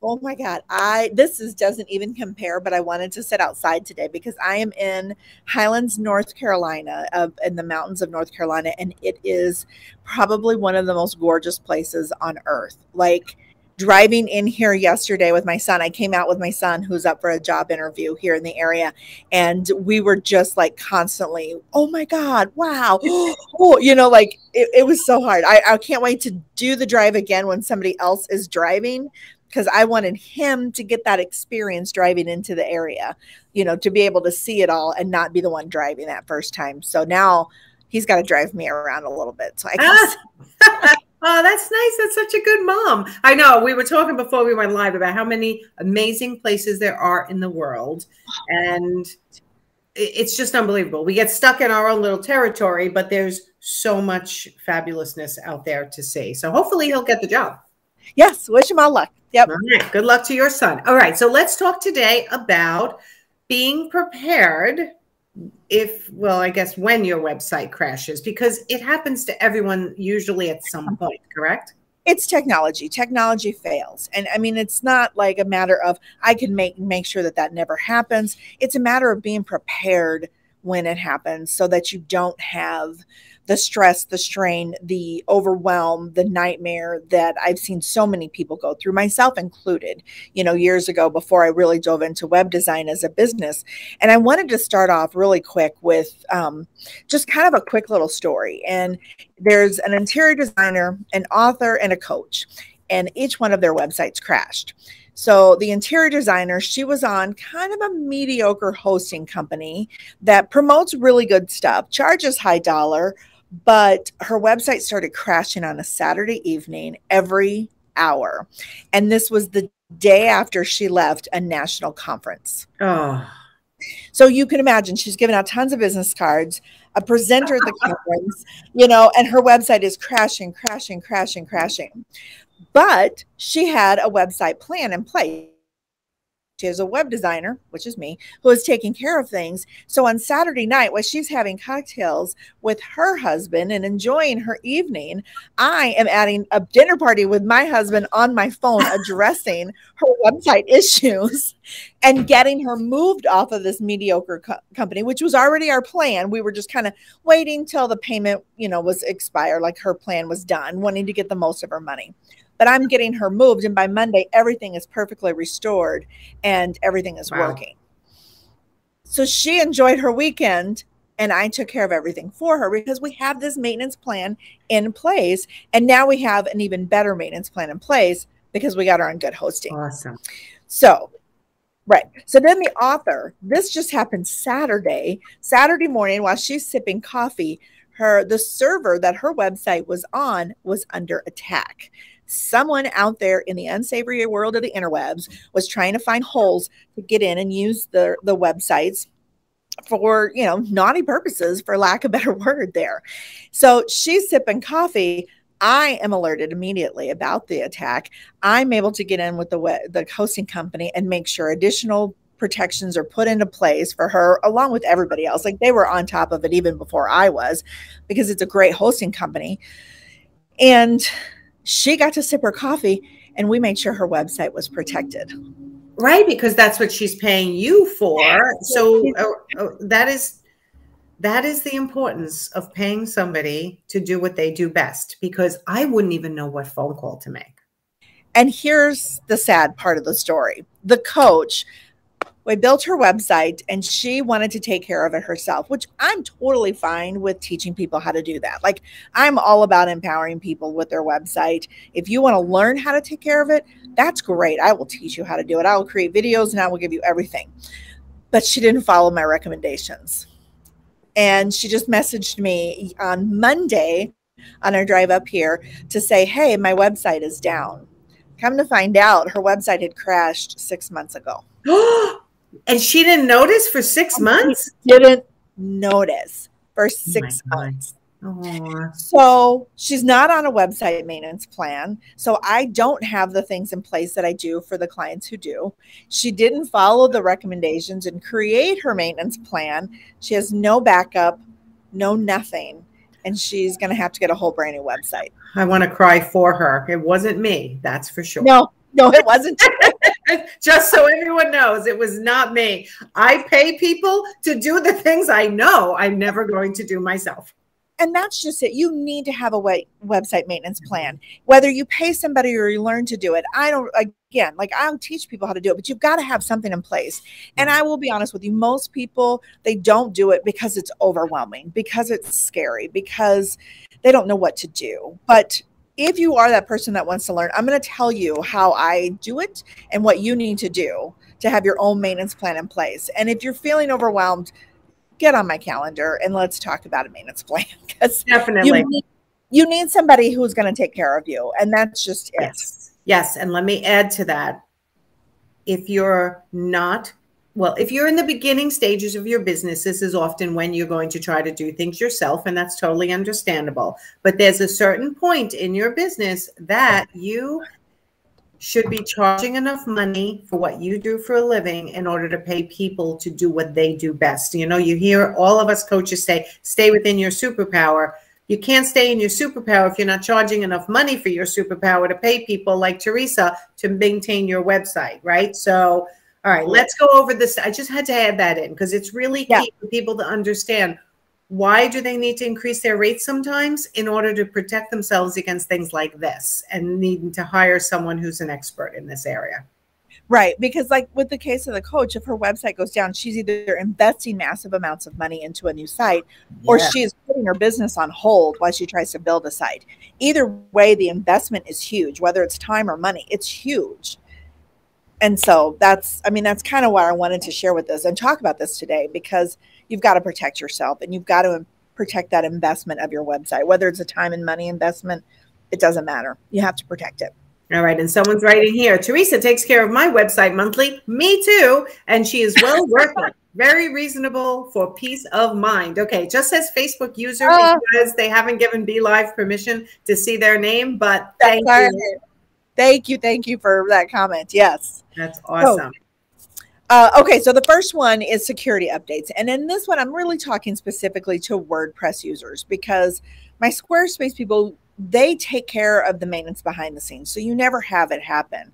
Oh my God. I this is doesn't even compare, but I wanted to sit outside today because I am in Highlands, North Carolina, uh, in the mountains of North Carolina, and it is probably one of the most gorgeous places on earth. Like driving in here yesterday with my son, I came out with my son who's up for a job interview here in the area. And we were just like constantly, oh my God, wow. oh, you know, like it, it was so hard. I, I can't wait to do the drive again when somebody else is driving because I wanted him to get that experience driving into the area, you know, to be able to see it all and not be the one driving that first time. So now he's got to drive me around a little bit. So I can. Ah! Oh, that's nice. That's such a good mom. I know. We were talking before we went live about how many amazing places there are in the world. And it's just unbelievable. We get stuck in our own little territory, but there's so much fabulousness out there to see. So hopefully he'll get the job. Yes. Wish him all luck. Yep. All right. Good luck to your son. All right. So let's talk today about being prepared if well i guess when your website crashes because it happens to everyone usually at some point correct it's technology technology fails and i mean it's not like a matter of i can make make sure that that never happens it's a matter of being prepared when it happens so that you don't have the stress, the strain, the overwhelm, the nightmare that I've seen so many people go through, myself included, you know, years ago before I really dove into web design as a business. And I wanted to start off really quick with um, just kind of a quick little story. And there's an interior designer, an author, and a coach, and each one of their websites crashed. So the interior designer, she was on kind of a mediocre hosting company that promotes really good stuff, charges high dollar, but her website started crashing on a Saturday evening every hour. And this was the day after she left a national conference. Oh. So you can imagine she's giving out tons of business cards, a presenter at the conference, you know, and her website is crashing, crashing, crashing, crashing. But she had a website plan in place she has a web designer, which is me, who is taking care of things. So on Saturday night, while she's having cocktails with her husband and enjoying her evening, I am adding a dinner party with my husband on my phone, addressing her website issues and getting her moved off of this mediocre co company, which was already our plan. We were just kind of waiting till the payment, you know, was expired, like her plan was done, wanting to get the most of her money but I'm getting her moved. And by Monday, everything is perfectly restored and everything is wow. working. So she enjoyed her weekend and I took care of everything for her because we have this maintenance plan in place. And now we have an even better maintenance plan in place because we got her on good hosting. Awesome. So, right. So then the author, this just happened Saturday, Saturday morning while she's sipping coffee. Her the server that her website was on was under attack. Someone out there in the unsavory world of the interwebs was trying to find holes to get in and use the, the websites for you know naughty purposes for lack of a better word there. So she's sipping coffee. I am alerted immediately about the attack. I'm able to get in with the the hosting company and make sure additional protections are put into place for her along with everybody else. Like they were on top of it even before I was because it's a great hosting company. And she got to sip her coffee and we made sure her website was protected. Right, because that's what she's paying you for. So uh, uh, that is that is the importance of paying somebody to do what they do best because I wouldn't even know what phone call to make. And here's the sad part of the story. The coach we built her website and she wanted to take care of it herself, which I'm totally fine with teaching people how to do that. Like, I'm all about empowering people with their website. If you want to learn how to take care of it, that's great. I will teach you how to do it. I will create videos and I will give you everything. But she didn't follow my recommendations. And she just messaged me on Monday on our drive up here to say, Hey, my website is down. Come to find out, her website had crashed six months ago. And she didn't notice for six months? Didn't notice for oh six oh months. Aww. So she's not on a website maintenance plan. So I don't have the things in place that I do for the clients who do. She didn't follow the recommendations and create her maintenance plan. She has no backup, no nothing. And she's going to have to get a whole brand new website. I want to cry for her. It wasn't me, that's for sure. No, no, it wasn't. Just so everyone knows, it was not me. I pay people to do the things I know I'm never going to do myself and that's just it. You need to have a way, website maintenance mm-hmm. plan. Whether you pay somebody or you learn to do it i don't again like i'll teach people how to do it but you've got to have something in place. And mm-hmm. i will be honest with you most people they don't do it because it's overwhelming because it's scary because they don't know what to do. But if you are that person that wants to learn i'm going to tell you how i do it and what you need to do to have your own maintenance plan in place. And if you're feeling overwhelmed get on my calendar and let's talk about a maintenance plan because definitely. you need, you need somebody who's going to take care of you and that's just it. Yes. Yes and let me add to that. If you're not well if you're in the beginning stages of your business this is often when you're going to try to do things yourself and that's totally understandable. But there's a certain point in your business that you should be charging enough money for what you do for a living in order to pay people to do what they do best. You know, you hear all of us coaches say, stay within your superpower. You can't stay in your superpower if you're not charging enough money for your superpower to pay people like Teresa to maintain your website, right? So, all right, let's go over this. I just had to add that in because it's really key for people to understand why do they need to increase their rates sometimes? In order to protect themselves against things like this and needing to hire someone who's an expert in this area. Right because like with the case of the coach if her website goes down she's either investing massive amounts of money into a new site yeah. or she is putting her business on hold while she tries to build a site. Either way the investment is huge whether it's time or money it's huge. And so that's i mean that's kind of why i wanted to share with this and talk about this today because you've got to protect yourself and you've got to protect that investment of your website. Whether it's a time and money investment it doesn't matter. You have to protect it. All right and someone's writing here teresa takes care of my website monthly. Me too and she is well worth it. Very reasonable for peace of mind. Okay just says facebook user uh, because they haven't given BeLive permission to see their name but thank you. thank you thank you for that comment. Yes. That's awesome. oh. Uh, okay, so the first one is security updates. And in this one, I'm really talking specifically to WordPress users because my Squarespace people, they take care of the maintenance behind the scenes. So you never have it happen.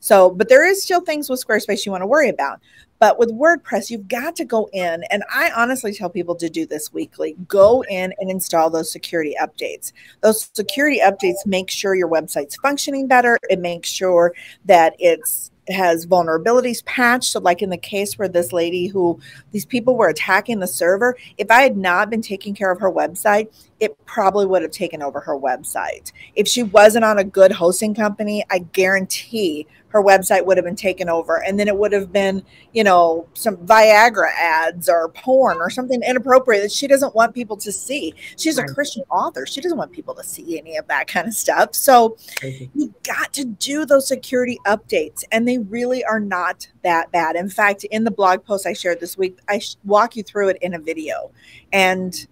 So, but there is still things with Squarespace you want to worry about. But with WordPress, you've got to go in, and I honestly tell people to do this weekly. Go in and install those security updates. Those security updates make sure your website's functioning better. It makes sure that it's has vulnerabilities patched. So, like in the case where this lady who these people were attacking the server, if I had not been taking care of her website, it probably would have taken over her website. If she wasn't on a good hosting company, I guarantee her website would have been taken over and then it would have been you know some viagra ads or porn or something inappropriate that she doesn't want people to see. She's a christian author. She doesn't want people to see any of that kind of stuff. So you got to do those security updates and they really are not that bad. In fact in the blog post i shared this week i walk you through it in a video. And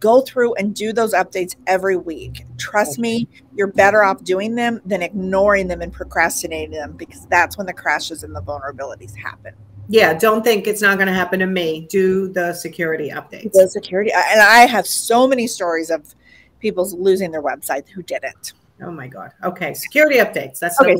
go through and do those updates every week. Trust me, you're better off doing them than ignoring them and procrastinating them because that's when the crashes and the vulnerabilities happen. Yeah, don't think it's not going to happen to me. Do the security updates. The security, and I have so many stories of people losing their website who didn't. Oh my god. Okay, security updates. That's okay.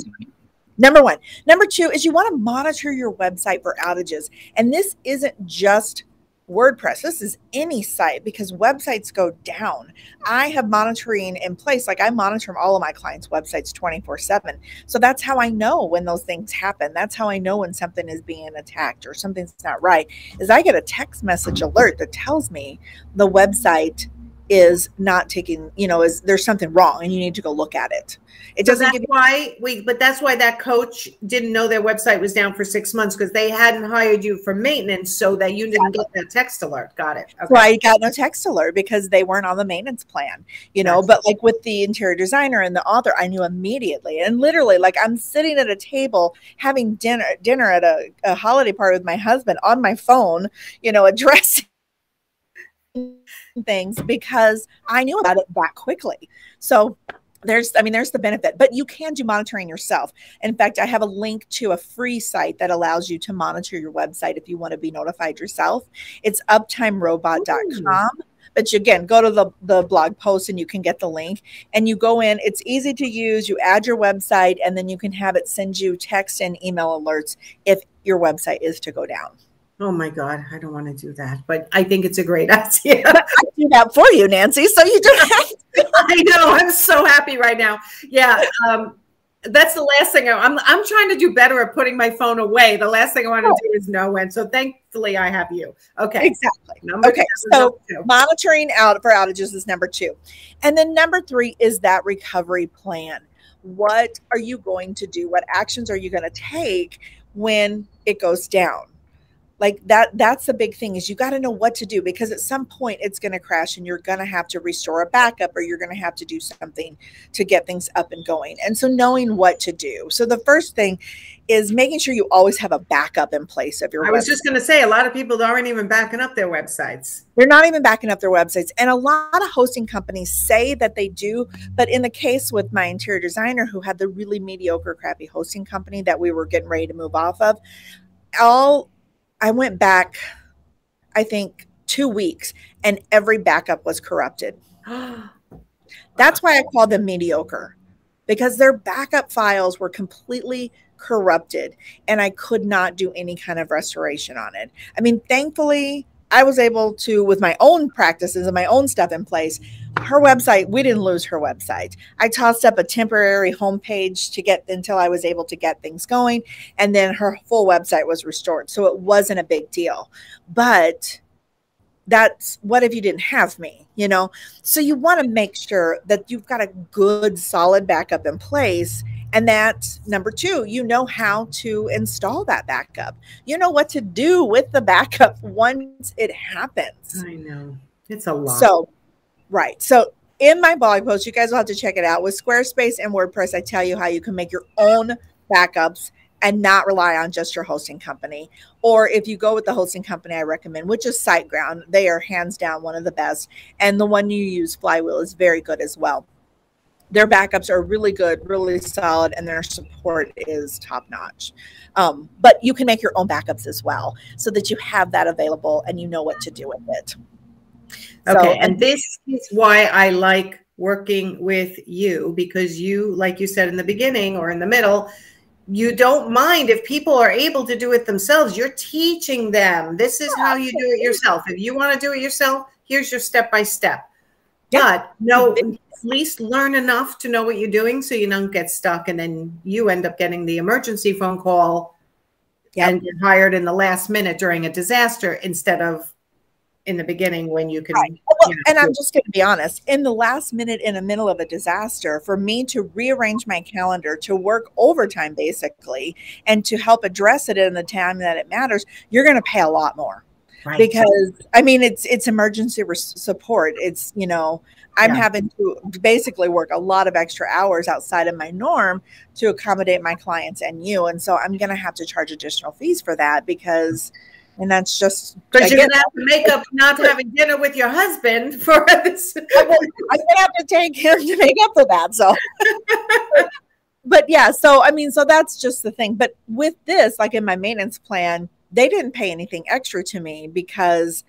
Number one. Number two is you want to monitor your website for outages, and this isn't just WordPress. This is any site because websites go down. I have monitoring in place. Like I monitor all of my clients' websites 24 7. So that's how I know when those things happen. That's how I know when something is being attacked or something's not right. Is I get a text message alert that tells me the website is not taking, you know, is there's something wrong and you need to go look at it. It doesn't so that's why we but that's why that coach didn't know their website was down for six months because they hadn't hired you for maintenance so that you didn't get that text alert. Got it. Okay. I got no text alert because they weren't on the maintenance plan, you know. But like with the interior designer and the author, I knew immediately. And literally, like I'm sitting at a table having dinner dinner at a, a holiday party with my husband on my phone, you know, addressing things because I knew about it that quickly. So there's i mean there's the benefit but you can do monitoring yourself in fact i have a link to a free site that allows you to monitor your website if you want to be notified yourself it's uptimerobot.com but you, again, go to the, the blog post and you can get the link and you go in. It's easy to use. You add your website and then you can have it send you text and email alerts if your website is to go down. Oh my God, I don't want to do that, but I think it's a great idea. I do that for you, Nancy. So you don't have to. I know. I'm so happy right now. Yeah. Um, that's the last thing I, am I'm, I'm trying to do better at putting my phone away. The last thing I want to do is know when. So thankfully I have you. Okay. Exactly. Number okay. So monitoring out for outages is number two. And then number three is that recovery plan. What are you going to do? What actions are you going to take when it goes down? Like that that's the big thing is you got to know what to do because at some point it's going to crash and you're going to have to restore a backup or you're going to have to do something to get things up and going. And so knowing what to do. So the first thing is making sure you always have a backup in place of your i was just going to say a lot of people aren't even backing up their websites. They're not even backing up their websites. And a lot of hosting companies say that they do but in the case with my interior designer who had the really mediocre crappy hosting company that we were getting ready to move off of all I went back, I think, two weeks, and every backup was corrupted. That's why I call them mediocre because their backup files were completely corrupted and I could not do any kind of restoration on it. I mean, thankfully, I was able to, with my own practices and my own stuff in place, her website, we didn't lose her website. I tossed up a temporary homepage to get until I was able to get things going. And then her full website was restored. So it wasn't a big deal. But that's what if you didn't have me, you know? So you want to make sure that you've got a good, solid backup in place and that number two, you know how to install that backup. You know what to do with the backup once it happens. I know. It's a lot. So, right. So, in my blog post, you guys will have to check it out. With Squarespace and WordPress, I tell you how you can make your own backups and not rely on just your hosting company. Or if you go with the hosting company I recommend, which is SiteGround, they are hands down one of the best. And the one you use, Flywheel, is very good as well their backups are really good, really solid, and their support is top notch. Um, but you can make your own backups as well so that you have that available and you know what to do with it. Okay. So, and, and this is why I like working with you because you, like you said in the beginning or in the middle, you don't mind if people are able to do it themselves. You're teaching them. This is how you do it yourself. If you want to do it yourself, here's your step by step. But no, at least learn enough to know what you're doing so you don't get stuck and then you end up getting the emergency phone call yep. and get hired in the last minute during a disaster instead of in the beginning when you can right. well, you know, and i'm just going to be honest in the last minute in the middle of a disaster for me to rearrange my calendar to work overtime basically and to help address it in the time that it matters you're going to pay a lot more right. because i mean it's it's emergency support it's you know I'm yeah. having to basically work a lot of extra hours outside of my norm to accommodate my clients and you. And so I'm going to have to charge additional fees for that because, and that's just because you're to have to make up not having dinner with your husband for this. I'm to have to take him to make up for that. So, but yeah, so I mean, so that's just the thing. But with this, like in my maintenance plan, they didn't pay anything extra to me because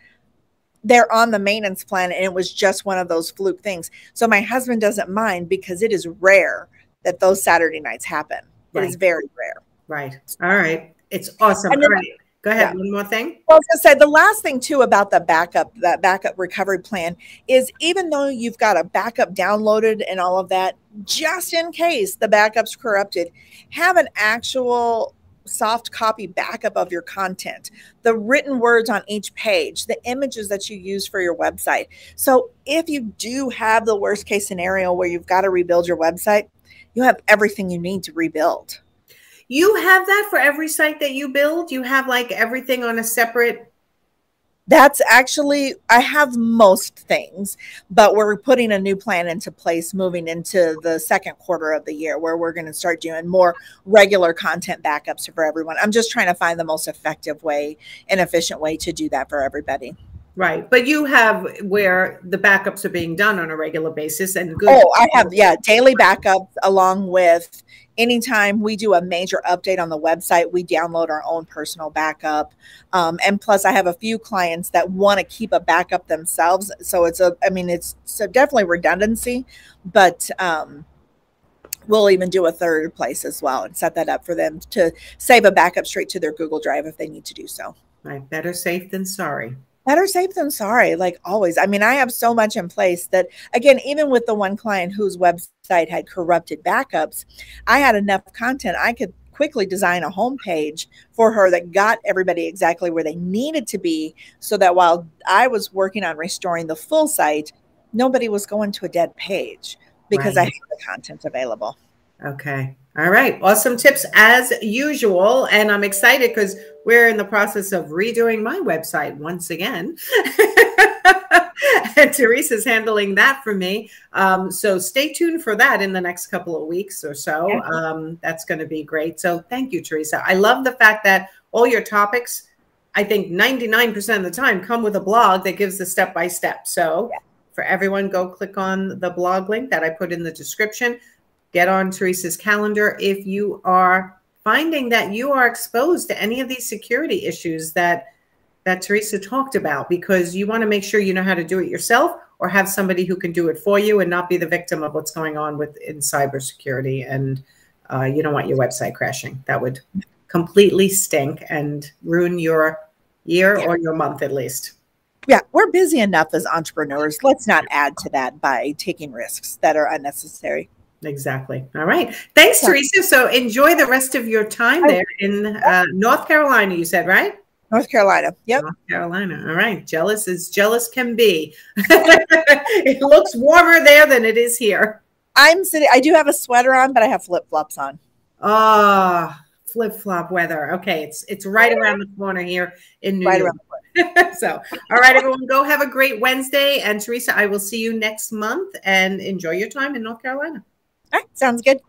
they're on the maintenance plan and it was just one of those fluke things. So my husband doesn't mind because it is rare that those Saturday nights happen. Right. It is very rare. Right. All right. It's awesome. All right. Go ahead. Yeah. One more thing. Well, I was going to say the last thing too about the backup, that backup recovery plan is even though you've got a backup downloaded and all of that, just in case the backup's corrupted, have an actual soft copy backup of your content, the written words on each page, the images that you use for your website. So if you do have the worst case scenario where you've got to rebuild your website, you have everything you need to rebuild. You have that for every site that you build? You have like everything on a separate that's actually i have most things but we're putting a new plan into place moving into the second quarter of the year where we're going to start doing more regular content backups for everyone. I'm just trying to find the most effective way and efficient way to do that for everybody Right. But you have where the backups are being done on a regular basis and good. Oh, I have, yeah, daily backups along with anytime we do a major update on the website, we download our own personal backup. Um, and plus, I have a few clients that want to keep a backup themselves. So it's a, I mean, it's so definitely redundancy, but um, we'll even do a third place as well and set that up for them to save a backup straight to their Google Drive if they need to do so. Right. Better safe than sorry better safe than sorry like always. I mean i have so much in place that again even with the one client whose website had corrupted backups i had enough content i could quickly design a homepage for her that got everybody exactly where they needed to be so that while i was working on restoring the full site nobody was going to a dead page because right. i had the content available. Okay all right. Awesome tips as usual. And I'm excited because we're in the process of redoing my website once again. and Teresa's handling that for me. Um, so stay tuned for that in the next couple of weeks or so. Um, that's going to be great. So thank you, Teresa. I love the fact that all your topics, I think 99% of the time, come with a blog that gives the step by step. So yeah. for everyone, go click on the blog link that I put in the description get on Teresa's calendar if you are finding that you are exposed to any of these security issues that that Teresa talked about because you want to make sure you know how to do it yourself or have somebody who can do it for you and not be the victim of what's going on with in cybersecurity and uh, you don't want your website crashing. That would completely stink and ruin your year yeah. or your month at least. Yeah we're busy enough as entrepreneurs. Let's not add to that by taking risks that are unnecessary Exactly. All right. Thanks, yeah. Teresa. So enjoy the rest of your time there in uh, North Carolina, you said, right? North Carolina. Yep. North Carolina. All right. Jealous as jealous can be. it looks warmer there than it is here. I'm sitting, I do have a sweater on, but I have flip flops on. Ah, oh, flip flop weather. Okay. It's it's right around the corner here in New right York. so, all right, everyone, go have a great Wednesday. And Teresa, I will see you next month and enjoy your time in North Carolina. All right, sounds good.